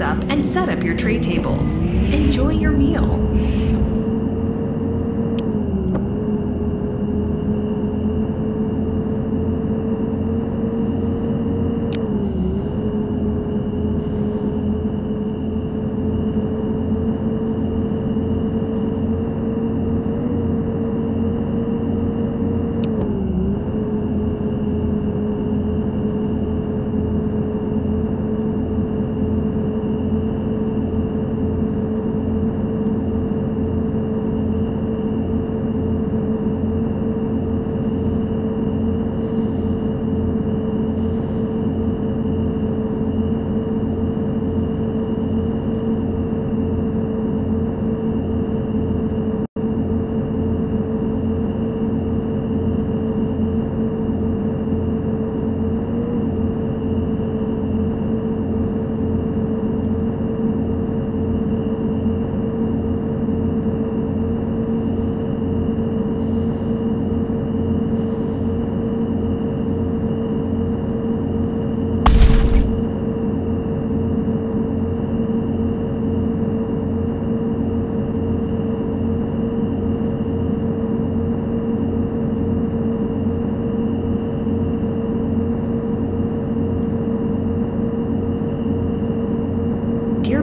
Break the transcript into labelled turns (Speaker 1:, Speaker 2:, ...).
Speaker 1: Up and set up your tray tables. Enjoy your meal. Dear